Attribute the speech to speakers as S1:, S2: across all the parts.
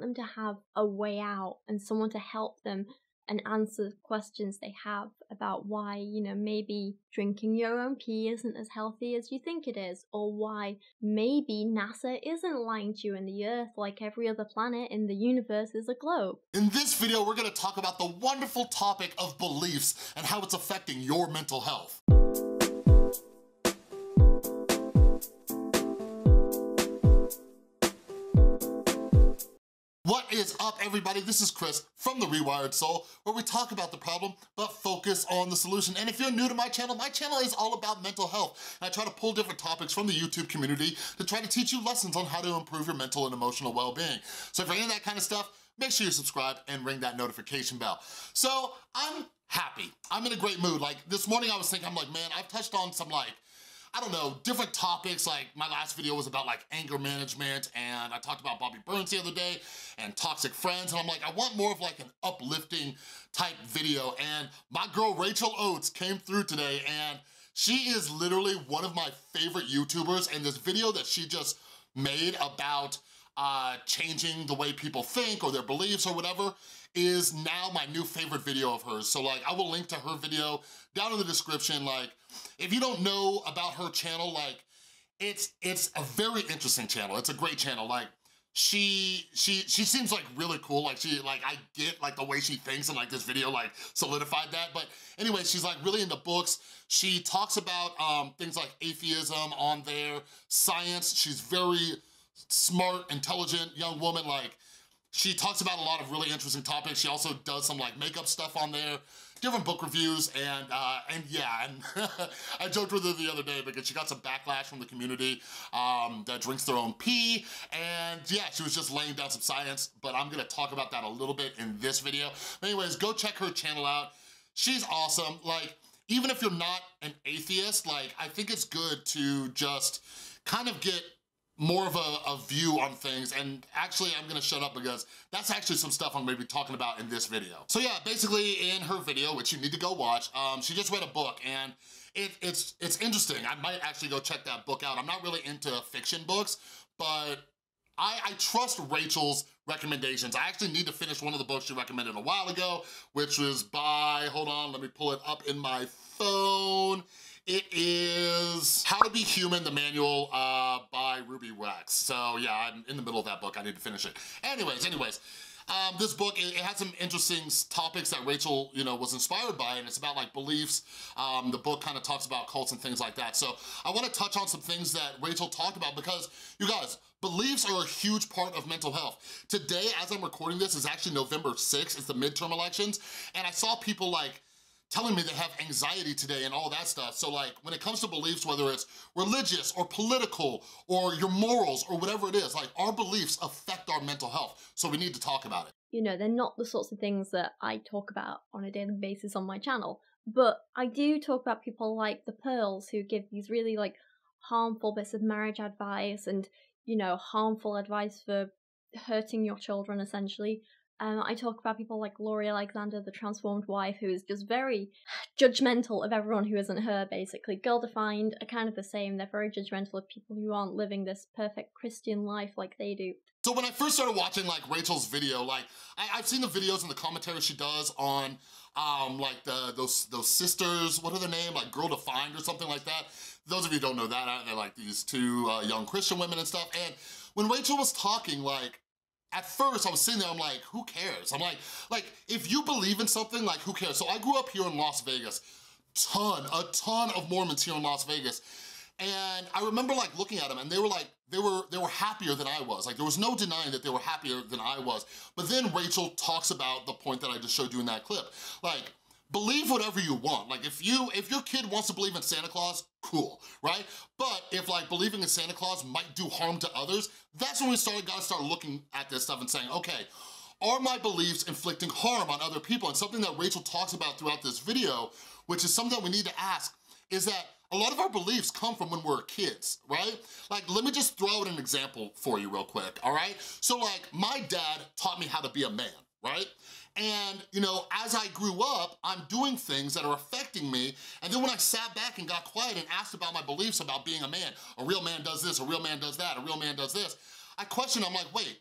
S1: them to have a way out and someone to help them and answer questions they have about why, you know, maybe drinking your own pee isn't as healthy as you think it is, or why maybe NASA isn't lying to you and the Earth, like every other planet in the universe, is a globe.
S2: In this video, we're gonna talk about the wonderful topic of beliefs and how it's affecting your mental health. What is up, everybody? This is Chris from The Rewired Soul, where we talk about the problem, but focus on the solution. And if you're new to my channel, my channel is all about mental health. And I try to pull different topics from the YouTube community to try to teach you lessons on how to improve your mental and emotional well-being. So if you're into that kind of stuff, make sure you subscribe and ring that notification bell. So I'm happy. I'm in a great mood. Like this morning I was thinking, I'm like, man, I've touched on some like I don't know, different topics. Like my last video was about like anger management and I talked about Bobby Burns the other day and toxic friends. And I'm like, I want more of like an uplifting type video. And my girl Rachel Oates came through today and she is literally one of my favorite YouTubers and this video that she just made about uh, changing the way people think or their beliefs or whatever is now my new favorite video of hers. So like, I will link to her video down in the description. Like, if you don't know about her channel, like, it's it's a very interesting channel. It's a great channel. Like, she she she seems like really cool like she like i get like the way she thinks and like this video like solidified that but anyway she's like really into books she talks about um things like atheism on there science she's very smart intelligent young woman like she talks about a lot of really interesting topics. She also does some like makeup stuff on there, different book reviews, and uh, and yeah, and I joked with her the other day because she got some backlash from the community um, that drinks their own pee, and yeah, she was just laying down some science, but I'm gonna talk about that a little bit in this video. But anyways, go check her channel out. She's awesome. Like, even if you're not an atheist, like, I think it's good to just kind of get more of a, a, view on things and actually I'm gonna shut up because that's actually some stuff I'm gonna be talking about in this video. So yeah, basically in her video, which you need to go watch, um, she just read a book and it, it's, it's interesting. I might actually go check that book out. I'm not really into fiction books, but I, I trust Rachel's recommendations. I actually need to finish one of the books she recommended a while ago, which was by, hold on, let me pull it up in my phone. It is How to Be Human, the manual uh, by Ruby Wax. So yeah, I'm in the middle of that book. I need to finish it. Anyways, anyways. Um, this book, it, it, had some interesting topics that Rachel, you know, was inspired by, and it's about like beliefs. Um, the book kind of talks about cults and things like that. So I wanna touch on some things that Rachel talked about because, you guys, beliefs are a huge part of mental health. Today, as I'm recording this, is actually November 6th, it's the midterm elections, and I saw people like, telling me they have anxiety today and all that stuff. So like, when it comes to beliefs, whether it's religious or political or your morals or whatever it is, like our beliefs affect our mental health. So we need to talk about it.
S1: You know, they're not the sorts of things that I talk about on a daily basis on my channel. But I do talk about people like the Pearls who give these really like harmful bits of marriage advice and, you know, harmful advice for hurting your children essentially um, I talk about people like Lori Alexander, the transformed wife, who is just very judgmental of everyone who isn't her, basically. Girl Defined are kind of the same. They're very judgmental of people who aren't living this perfect Christian life like they do.
S2: So when I first started watching like Rachel's video, like I, have seen the videos and the commentary she does on um, like the those those sisters, what are their name? Like Girl Defined or something like that. Those of you don't know that, they're like these two uh, young Christian women and stuff. And when Rachel was talking, like at first I was sitting there, I'm like, who cares? I'm like, like, if you believe in something, like, who cares? So I grew up here in Las Vegas, ton, a ton of Mormons here in Las Vegas. And I remember like looking at them and they were like, they were, they were happier than I was. Like there was no denying that they were happier than I was. But then Rachel talks about the point that I just showed you in that clip. Like, believe whatever you want. Like if you, if your kid wants to believe in Santa Claus, cool, right? But if like believing in Santa Claus might do harm to others, that's when we started gotta start looking at this stuff and saying, okay, are my beliefs inflicting harm on other people? And something that Rachel talks about throughout this video, which is something that we need to ask, is that a lot of our beliefs come from when we're kids, right? Like, let me just throw out an example for you real quick, all right? So like, my dad taught me how to be a man, right? And, you know, as I grew up, I'm doing things that are affecting me. And then when I sat back and got quiet and asked about my beliefs about being a man, a real man does this, a real man does that, a real man does this, I questioned, I'm like, wait,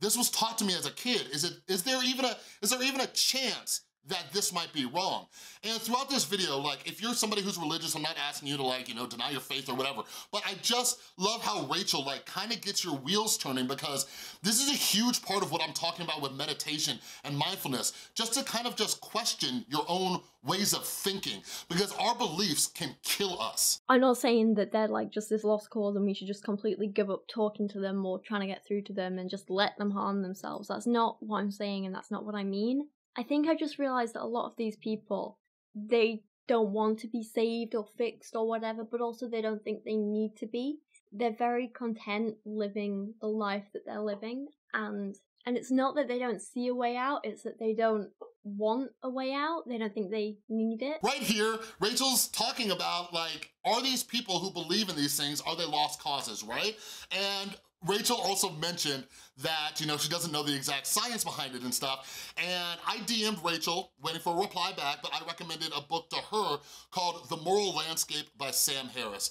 S2: this was taught to me as a kid. Is it? Is there even a, is there even a chance that this might be wrong. And throughout this video, like, if you're somebody who's religious, I'm not asking you to like, you know, deny your faith or whatever, but I just love how Rachel like kind of gets your wheels turning because this is a huge part of what I'm talking about with meditation and mindfulness, just to kind of just question your own ways of thinking because our beliefs can kill us.
S1: I'm not saying that they're like just this lost cause and we should just completely give up talking to them or trying to get through to them and just let them harm themselves. That's not what I'm saying and that's not what I mean. I think I just realized that a lot of these people, they don't want to be saved or fixed or whatever, but also they don't think they need to be. They're very content living the life that they're living and and it's not that they don't see a way out, it's that they don't want a way out. They don't think they need it.
S2: Right here, Rachel's talking about like, are these people who believe in these things, are they lost causes, right? And Rachel also mentioned that, you know, she doesn't know the exact science behind it and stuff. And I DM'd Rachel, waiting for a reply back, but I recommended a book to her called The Moral Landscape by Sam Harris.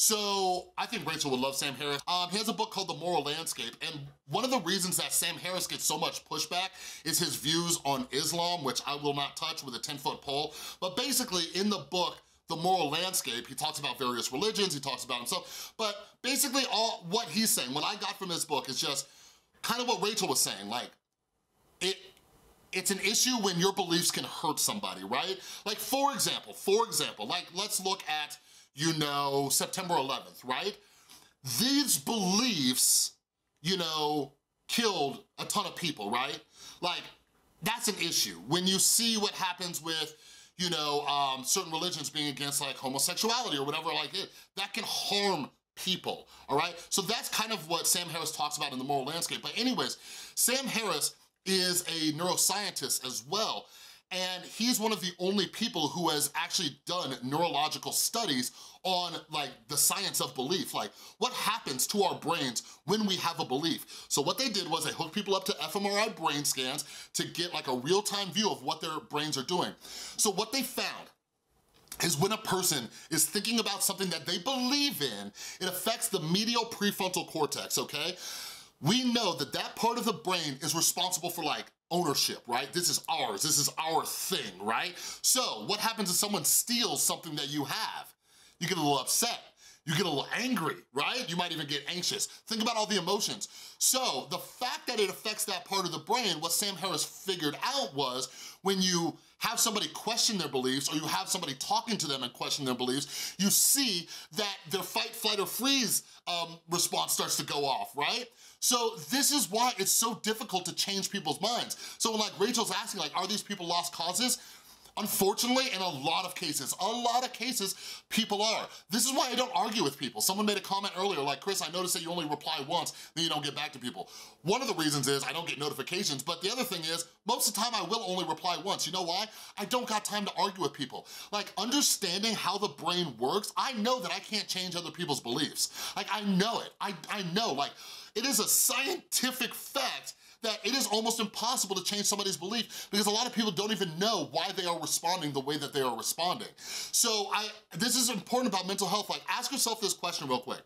S2: So I think Rachel would love Sam Harris. Um, he has a book called The Moral Landscape, and one of the reasons that Sam Harris gets so much pushback is his views on Islam, which I will not touch with a 10-foot pole. But basically, in the book, the moral landscape. He talks about various religions, he talks about himself, but basically all what he's saying, what I got from his book is just kind of what Rachel was saying, like, it, it's an issue when your beliefs can hurt somebody, right? Like, for example, for example, like, let's look at, you know, September 11th, right? These beliefs, you know, killed a ton of people, right? Like, that's an issue. When you see what happens with you know, um, certain religions being against like homosexuality or whatever like it, that can harm people, all right? So that's kind of what Sam Harris talks about in The Moral Landscape. But anyways, Sam Harris is a neuroscientist as well, and he's one of the only people who has actually done neurological studies on like the science of belief, like what happens to our brains when we have a belief. So what they did was they hooked people up to fMRI brain scans to get like a real-time view of what their brains are doing. So what they found is when a person is thinking about something that they believe in, it affects the medial prefrontal cortex, okay? We know that that part of the brain is responsible for like ownership, right? This is ours, this is our thing, right? So what happens if someone steals something that you have? You get a little upset, you get a little angry, right? You might even get anxious. Think about all the emotions. So the fact that it affects that part of the brain, what Sam Harris figured out was when you have somebody question their beliefs or you have somebody talking to them and question their beliefs, you see that their fight, flight, or freeze um, response starts to go off, right? So this is why it's so difficult to change people's minds. So when like Rachel's asking like, are these people lost causes? Unfortunately, in a lot of cases, a lot of cases, people are. This is why I don't argue with people. Someone made a comment earlier, like, Chris, I noticed that you only reply once, then you don't get back to people. One of the reasons is I don't get notifications, but the other thing is, most of the time I will only reply once. You know why? I don't got time to argue with people. Like, understanding how the brain works, I know that I can't change other people's beliefs. Like, I know it. I, I know, like, it is a scientific fact that it is almost impossible to change somebody's belief because a lot of people don't even know why they are responding the way that they are responding. So I, this is important about mental health. Like ask yourself this question real quick.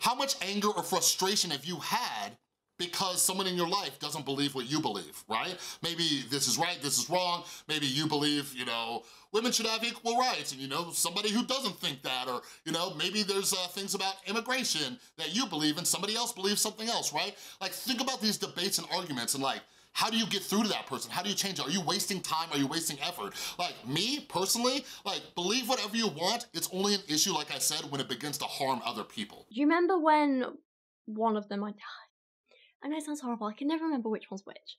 S2: How much anger or frustration have you had because someone in your life doesn't believe what you believe, right? Maybe this is right, this is wrong. Maybe you believe, you know, women should have equal rights and, you know, somebody who doesn't think that or, you know, maybe there's uh, things about immigration that you believe and somebody else believes something else, right? Like think about these debates and arguments and like, how do you get through to that person? How do you change it? Are you wasting time? Are you wasting effort? Like me, personally, like believe whatever you want. It's only an issue, like I said, when it begins to harm other people.
S1: Do you remember when one of them, I, I know it sounds horrible, I can never remember which one's which.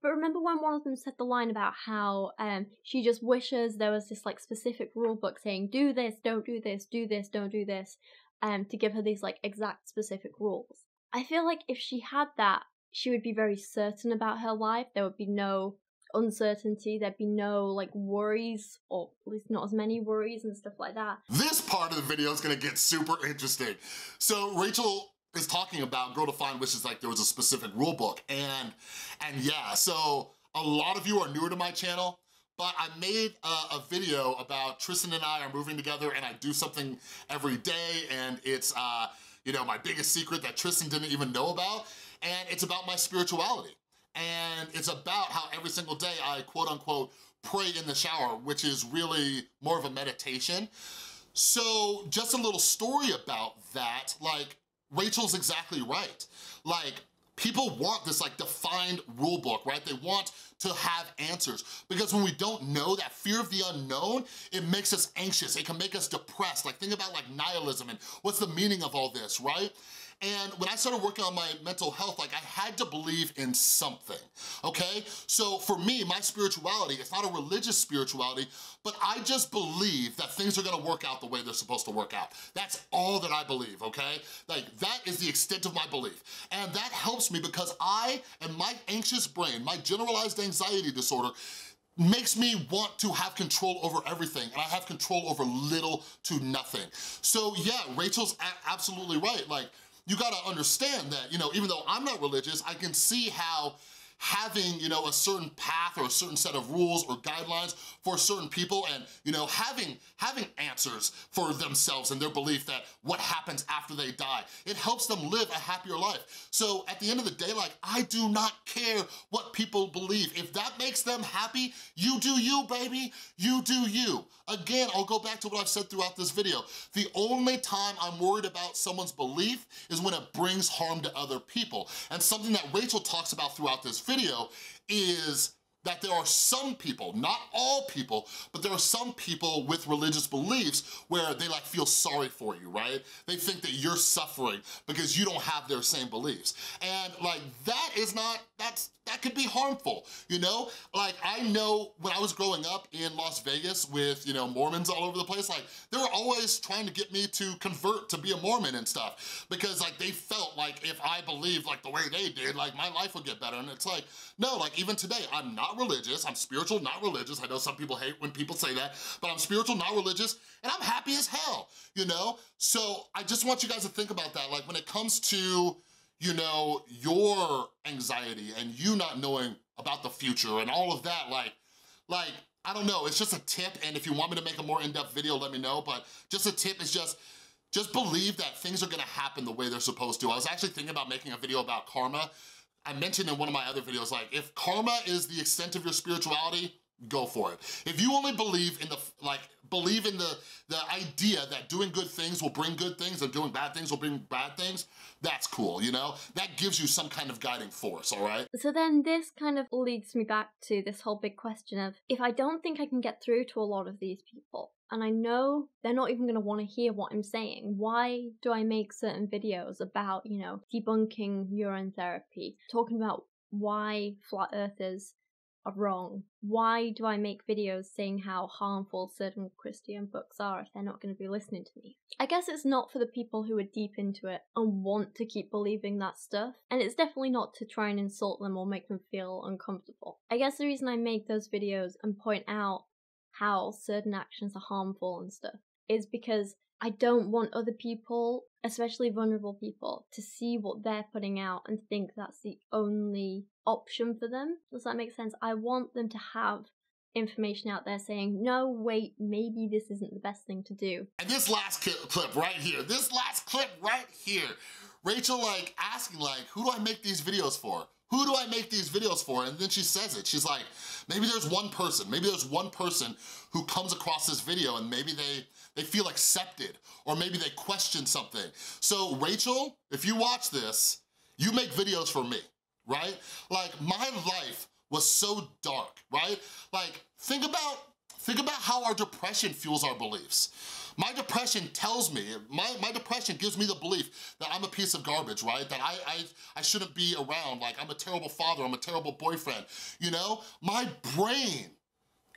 S1: But remember when one of them said the line about how um, she just wishes there was this like specific rule book saying do this, don't do this, do this, don't do this, um, to give her these like exact specific rules. I feel like if she had that, she would be very certain about her life. There would be no uncertainty, there'd be no like worries, or at least not as many worries and stuff like that.
S2: This part of the video is gonna get super interesting. So Rachel is talking about Girl Defined Wishes like there was a specific rule book. And, and yeah, so a lot of you are newer to my channel, but I made a, a, video about Tristan and I are moving together and I do something every day and it's, uh, you know, my biggest secret that Tristan didn't even know about, and it's about my spirituality. And it's about how every single day I quote unquote pray in the shower, which is really more of a meditation. So just a little story about that, like Rachel's exactly right. Like people want this like defined rule book, right? They want to have answers because when we don't know that fear of the unknown, it makes us anxious. It can make us depressed. Like think about like nihilism and what's the meaning of all this, right? And when I started working on my mental health, like I had to believe in something, okay? So for me, my spirituality, it's not a religious spirituality, but I just believe that things are gonna work out the way they're supposed to work out. That's all that I believe, okay? Like that is the extent of my belief. And that helps me because I and my anxious brain, my generalized anxiety disorder, makes me want to have control over everything, and I have control over little to nothing. So yeah, Rachel's absolutely right. Like, you gotta understand that, you know, even though I'm not religious, I can see how having, you know, a certain path or a certain set of rules or guidelines for certain people and, you know, having, having answers for themselves and their belief that what happens after they die, it helps them live a happier life. So at the end of the day, like, I do not care what people believe. If that makes them happy, you do you, baby. You do you. Again, I'll go back to what I've said throughout this video. The only time I'm worried about someone's belief is when it brings harm to other people. And something that Rachel talks about throughout this video is that there are some people, not all people, but there are some people with religious beliefs where they like feel sorry for you, right? They think that you're suffering because you don't have their same beliefs. And like that is not, that's that could be harmful, you know? Like, I know when I was growing up in Las Vegas with, you know, Mormons all over the place, like, they were always trying to get me to convert to be a Mormon and stuff because, like, they felt like if I believed, like, the way they did, like, my life would get better. And it's like, no, like, even today, I'm not religious, I'm spiritual, not religious. I know some people hate when people say that, but I'm spiritual, not religious, and I'm happy as hell, you know? So I just want you guys to think about that. Like, when it comes to you know, your anxiety and you not knowing about the future and all of that, like, like, I don't know, it's just a tip, and if you want me to make a more in-depth video, let me know, but just a tip is just, just believe that things are gonna happen the way they're supposed to. I was actually thinking about making a video about karma. I mentioned in one of my other videos, like, if karma is the extent of your spirituality, go for it. If you only believe in the, like, believe in the, the idea that doing good things will bring good things and doing bad things will bring bad things, that's cool, you know? That gives you some kind of guiding force, all right?
S1: So then this kind of leads me back to this whole big question of, if I don't think I can get through to a lot of these people, and I know they're not even going to want to hear what I'm saying. Why do I make certain videos about, you know, debunking urine therapy, talking about why flat earthers are wrong. Why do I make videos saying how harmful certain Christian books are if they're not going to be listening to me? I guess it's not for the people who are deep into it and want to keep believing that stuff, and it's definitely not to try and insult them or make them feel uncomfortable. I guess the reason I make those videos and point out how certain actions are harmful and stuff is because I don't want other people, especially vulnerable people, to see what they're putting out and think that's the only option for them. Does that make sense? I want them to have information out there saying, no, wait, maybe this isn't the best thing to do.
S2: And this last clip right here, this last clip right here, Rachel like asking like, who do I make these videos for? Who do I make these videos for? And then she says it. She's like, maybe there's one person, maybe there's one person who comes across this video and maybe they, they feel accepted or maybe they question something. So Rachel, if you watch this, you make videos for me, right? Like my life was so dark, right? Like think about, think about how our depression fuels our beliefs. My depression tells me, my, my depression gives me the belief that I'm a piece of garbage, right? That I, I, I shouldn't be around, like I'm a terrible father, I'm a terrible boyfriend, you know? My brain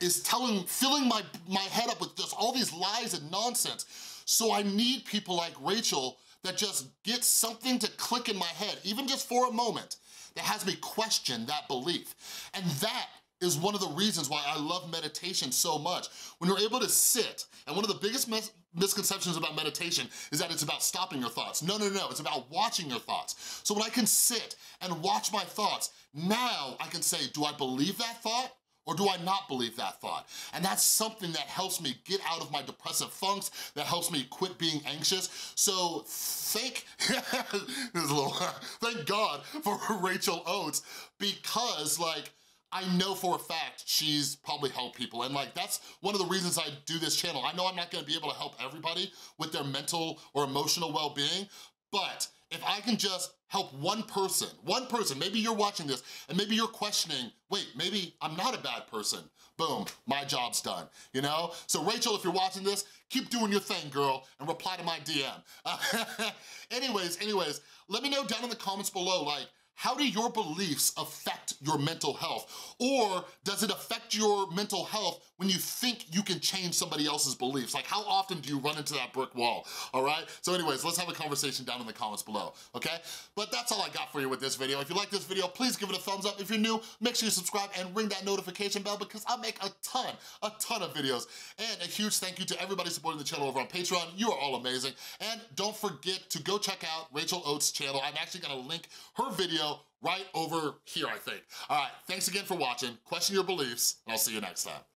S2: is telling, filling my, my head up with just all these lies and nonsense. So I need people like Rachel that just get something to click in my head, even just for a moment, that has me question that belief. And that is one of the reasons why I love meditation so much. When you're able to sit, and one of the biggest mis misconceptions about meditation is that it's about stopping your thoughts. No, no, no, it's about watching your thoughts. So when I can sit and watch my thoughts, now I can say, do I believe that thought? Or do I not believe that thought? And that's something that helps me get out of my depressive funks, that helps me quit being anxious. So thank, little, thank God for Rachel Oates because like, I know for a fact she's probably helped people. And like, that's one of the reasons I do this channel. I know I'm not gonna be able to help everybody with their mental or emotional well-being, but if I can just help one person, one person, maybe you're watching this and maybe you're questioning, wait, maybe I'm not a bad person. Boom, my job's done, you know? So Rachel, if you're watching this, keep doing your thing, girl, and reply to my DM. anyways, anyways, let me know down in the comments below, like, how do your beliefs affect your mental health? Or does it affect your mental health when you think you can change somebody else's beliefs? Like how often do you run into that brick wall, all right? So anyways, let's have a conversation down in the comments below, okay? But that's all I got for you with this video. If you like this video, please give it a thumbs up. If you're new, make sure you subscribe and ring that notification bell because I make a ton, a ton of videos. And a huge thank you to everybody supporting the channel over on Patreon. You are all amazing. And don't forget to go check out Rachel Oates' channel. I'm actually gonna link her video right over here, I think. All right, thanks again for watching. Question your beliefs, and I'll see you next time.